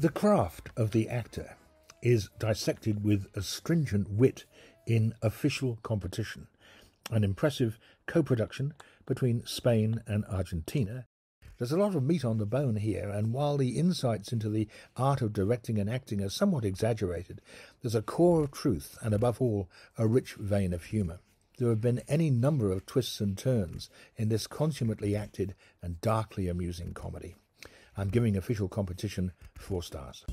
The craft of the actor is dissected with astringent wit in official competition, an impressive co production between Spain and Argentina. There's a lot of meat on the bone here, and while the insights into the art of directing and acting are somewhat exaggerated, there's a core of truth and, above all, a rich vein of humour. There have been any number of twists and turns in this consummately acted and darkly amusing comedy. I'm giving official competition four stars.